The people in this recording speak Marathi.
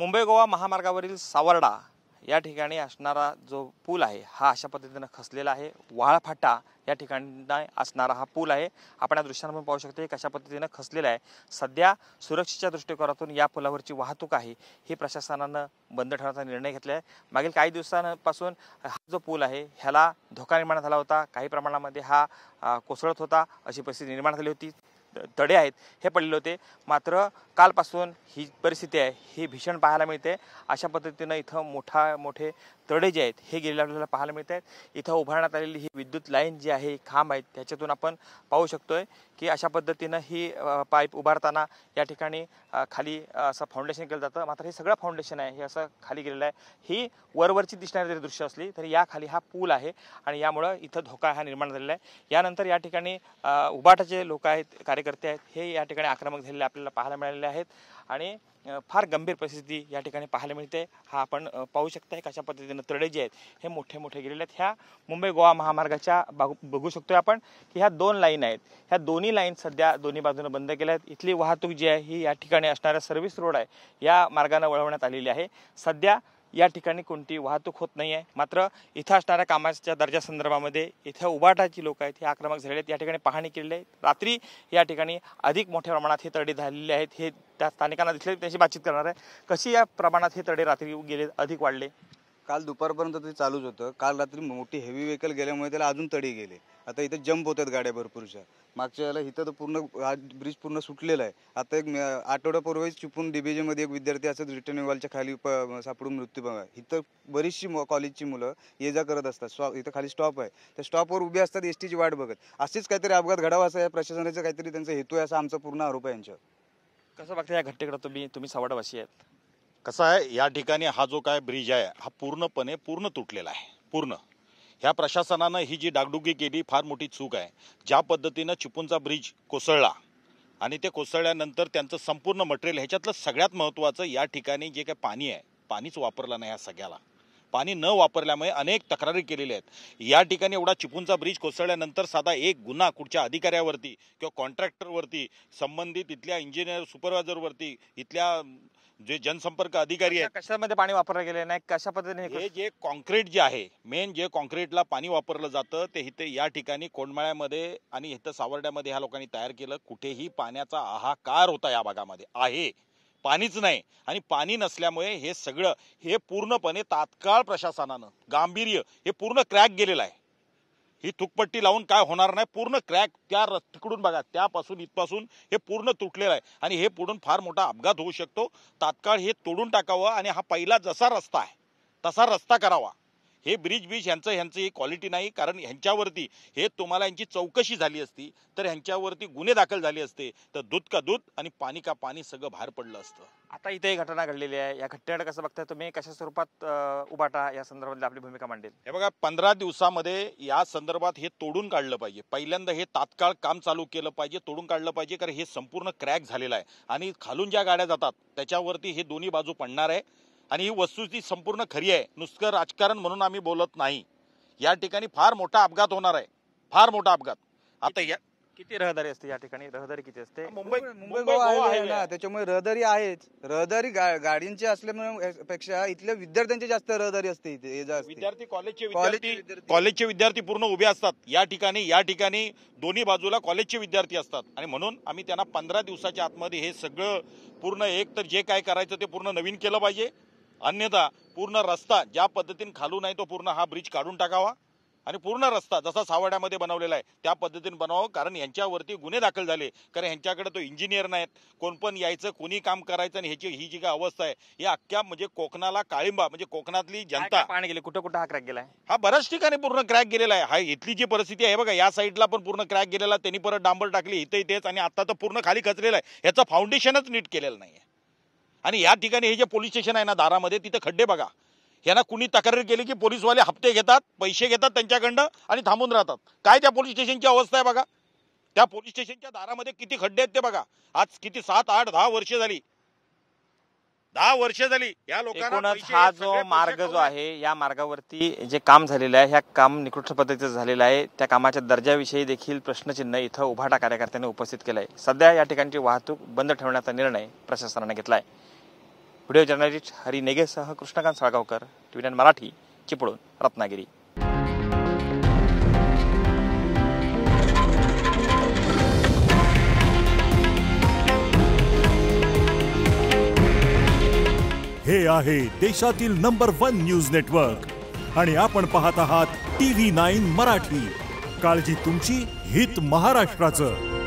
मुंबई गोवा महामार्गावरील सावर्डा या ठिकाणी असणारा जो पूल आहे हा अशा पद्धतीनं खसलेला आहे. वाळफाटा या ठिकाणी असणारा हा पूल आहे. आपण या दृश्यांमध्ये पाहू शकतो कशा पद्धतीनं खसलेला आहे. सध्या सुरक्षेच्या दृष्टिकोनातून या पुलावरची वाहतूक आहे ही प्रशासनानं बंद ठेवण्याचा निर्णय घेतला आहे मागील काही दिवसांपासून हा जो पूल आहे ह्याला धोका निर्माण झाला होता. काही प्रमाणामध्ये हा कोसळत होता अशी परिस्थिती निर्माण झाली होती. तडे आहेत हे पडलेले होते. मात्र कालपासून ही परिस्थिती आहे ही भीषण पाहायला मिळते. अशा पद्धतीनं इथं मोठा मोठे तडे जे आहेत हे गेलेले आपल्याला पाहायला मिळत आहेत. इथं उभारण्यात आलेली ही विद्युत लाईन जी आहे खांब आहेत. त्याच्यातून आपण पाहू शकतोय की अशा पद्धतीनं ही पाईप उभारताना या ठिकाणी खाली असं फाउंडेशन केलं जातं. मात्र हे सगळं फाउंडेशन आहे हे असं खाली गेलेलं आहे. ही वरवरची दिसणारी जरी दृश्य असली तरी या खाली हा पूल आहे आणि यामुळं इथं धोका हा निर्माण झालेला आहे. यानंतर या ठिकाणी अ, उभाटाचे लोक आहेत कार्यकर्ते आहेत हे या ठिकाणी आक्रमक झालेले आपल्याला पाहायला मिळालेले आहेत. आणि फार गंभीर परिस्थिती या ठिकाणी पाहायला मिळते. हा आपण पाहू पाहू शकताय कशा पद्धतीनं तडे जे आहेत हे मोठे मोठे गेलेले आहेत. ह्या मुंबई गोवा महामार्गाच्या बागू बघू शकतोय आपण की ह्या दोन लाईन आहेत. ह्या दोन्ही लाईन सध्या दोन्ही बाजूनं बंद केल्या आहेत. इथली वाहतूक जी आहे ही या ठिकाणी असणाऱ्या सर्व्हिस रोड आहे या मार्गाने वळवण्यात आलेली आहे. सध्या या ठिकाणी कोणती वाहतूक होत नाही आहे मात्र इथं असणाऱ्या कामाच्या दर्जा संदर्भामध्ये इथं उभाटाची लोक आहेत हे आक्रमक झालेले आहेत. या ठिकाणी पाहणी केलेली आहे. रात्री या ठिकाणी अधिक मोठ्या प्रमाणात हे तडे झालेले आहेत. हे त्या स्थानिकांना दिसले त्यांची बातचीत करणार आहे. कशी या प्रमाणात हे तडे रात्री गेले अधिक वाढले? काल दुपारपर्यंत ते चालूच होतं. काल रात्री मोठी हेवी व्हेकल गेल्यामुळे त्याला अजून तडी गेले. आता इथं जंप होतात गाड्या भरपूरशा. मागच्या वेळेला इथं तर पूर्ण ब्रिज पूर्ण सुटलेला आहे. आता एक आठवड्यापूर्वी आठवड्यापूर्वीच चिपून DBJ एक विद्यार्थी असंच रिटर्न वॉलच्या खाली प- सापडून मृत्यू बघा इथं बरीचशी कॉलेजची मुलं ये जा करत असतात. स्टॉप इथं खाली स्टॉप आहे. त्या स्टॉपवर उभी असतात एस टीची वाट बघत. असेच काहीतरी अपघात घडावा असं या प्रशासनाचा काहीतरी त्यांचा हेतू आहे असा आमचा पूर्ण आरोप आहे यांच्यावर. कसं बघता या घटनेकडे? तुम्ही तुम्ही सवाडवासी आहेत. कसं आहे या ठिकाणी हा जो काय ब्रिज आहे हा पूर्णपणे पूर्ण तुटलेला आहे. पूर्ण. ह्या प्रशासनानं ही जी डागडुगी केली फार मोठी चूक आहे. ज्या पद्धतीनं चिपूनचा ब्रिज कोसळला आणि ते कोसळल्यानंतर त्यांचं संपूर्ण मटेरियल ह्याच्यातलं सगळ्यात महत्त्वाचं या ठिकाणी जे काही पाणी आहे पाणीच वापरलं नाही ह्या सगळ्याला. पाणी न वापरल्यामुळे अनेक तक्रारी केलेल्या आहेत. या ठिकाणी एवढा चिपूनचा ब्रिज कोसळल्यानंतर साधा एक गुन्हा कुठच्या अधिकाऱ्यावरती किंवा कॉन्ट्रॅक्टरवरती संबंधित इथल्या इंजिनियर सुपरवायझरवरती इथल्या जे जनसंपर्क अधिकारी आहेत. कशामध्ये पाणी वापरलं गेले नाही कशा पद्धतीने हे जे कॉन्क्रीट जे आहे मेन जे कॉन्क्रीटला पाणी वापरलं जातं ते इथे या ठिकाणी कोंडमाळ्यामध्ये आणि इथं सावर्ड्यामध्ये ह्या लोकांनी तयार केलं. कुठेही पाण्याचा हाहाकार होता या भागामध्ये. आहे. पाणीच नाही. आणि पाणी नसल्यामुळे हे सगळं हे पूर्णपणे तात्काळ प्रशासनानं गांभीर्य हे पूर्ण क्रॅक गेलेलं आहे. ही थुकपट्टी लावून काय होणार नाही. पूर्ण क्रॅक त्या तिकडून बघा त्यापासून इथपासून हे पूर्ण तुटलेलं आहे. आणि हे पुढून फार मोठा अपघात होऊ शकतो. तात्काळ हे तोडून टाकावं आणि हा पहिला जसा रस्ता आहे तसा रस्ता करावा. हे ब्रिज ब्रिज ह्यांचं ह्यांचं ही क्वालिटी नाही कारण ह्यांच्यावरती हे तुम्हाला यांची चौकशी झाली असती तर ह्यांच्यावरती गुन्हे दाखल झाले असते. तर दूध का दूध आणि पाणी का पाणी सगळं बाहेर पडलं असतं. आता इथे घटना घडलेली आहे. या घटनेकडे कसं बघताय तुम्ही? कशा स्वरूपात उभाटा या संदर्भात आपली भूमिका मांडेल? हे बघा पंधरा दिवसामध्ये या संदर्भात हे तोडून काढलं पाहिजे. पहिल्यांदा हे तात्काळ काम चालू केलं पाहिजे तोडून काढलं पाहिजे कारण हे संपूर्ण क्रॅक झालेलं आहे. आणि खालून ज्या गाड्या जातात त्याच्यावरती हे दोन्ही बाजू पडणार आहे. आणि ही वस्तुस्थिती संपूर्ण खरी आहे नुसतं राजकारण म्हणून आम्ही बोलत नाही. या ठिकाणी फार मोठा अपघात होणार आहे. फार मोठा अपघात. आता या किती रहदारी असते या ठिकाणी? रहदारी किती असते? मुंबई मुंबई गोवा हायवे आहे ना त्याच्यामुळे रहदारी आहेच. रहदारी गाडींची असल्यामुळे पेक्षा इथल्या विद्यार्थ्यांची जास्त रहदारी असते इथे. विद्यार्थी कॉलेजचे विद्यार्थी. कॉलेजचे विद्यार्थी. पूर्ण उभे असतात. या ठिकाणी या ठिकाणी दोन्ही बाजूला कॉलेजचे विद्यार्थी असतात. आणि म्हणून आम्ही त्यांना पंधरा दिवसाच्या आतमध्ये हे सगळं पूर्ण एक तर जे काय करायचं ते पूर्ण नवीन केलं पाहिजे. अन्यथा पूर्ण रस्ता ज्या पद्धतीने खालून आहे तो पूर्ण हा ब्रिज काढून टाकावा. आणि पूर्ण रस्ता जसा सावड्यामध्ये बनवलेला आहे त्या पद्धतीने बनवावं कारण यांच्यावरती गुन्हे दाखल झाले. कारण यांच्याकडे तो इंजिनियर नाहीत. कोण पण यायचं कोणी काम करायचं आणि ह्याची ही जी काय अवस्था आहे ही अख्ख्या म्हणजे कोकणाला काळिंबा म्हणजे कोकणातली जनता पाणी गेले? कुठं कुठं हा क्रॅक गेलाय? हा बऱ्याच ठिकाणी पूर्ण क्रॅक गेलेला आहे. हा इथली जी परिस्थिती आहे बघा या साईडला पण पूर्ण क्रॅक गेलेला त्यांनी परत डांबर टाकली इथे इथेच आणि आता तर पूर्ण खाली खचलेला आहे. याचं फाउंडेशनच नीट केलेलं नाही आणि या ठिकाणी हे जे पोलीस स्टेशन आहे ना दारामध्ये तिथं खड्डे बघा. यांना कुणी तक्रार केली की पोलीसवाले हप्ते घेतात पैसे घेतात त्यांच्याकडनं आणि थांबून राहतात. काय त्या पोलीस स्टेशनची अवस्था आहे बघा. त्या पोलीस स्टेशनच्या दारामध्ये किती खड्डे आहेत ते बघा. आज किती सात आठ दहा वर्ष झाली. दहा वर्ष झाली. या लोकांना हा जो मार्ग जो आहे या मार्गावरती जे काम झालेलं आहे ह्या काम निकृष्ट पद्धतीचं झालेलं आहे. त्या कामाच्या दर्जाविषयी देखील प्रश्नचिन्ह इथं उभाटा कार्यकर्त्यांनी उपस्थित केलं आहे सध्या या ठिकाणची वाहतूक बंद ठेवण्याचा निर्णय प्रशासनाने घेतला आहे व्हिडिओ जर्नलिस्ट हरी नेगेसह कृष्णकांत साळगावकर टी व्ही मराठी चिपळूण रत्नागिरी हे आहे देशातील नंबर वन न्यूज नेटवर्क आणि आपण पाहत आहात टी व्ही नाईन मराठी काळजी तुमची हित महाराष्ट्राचं.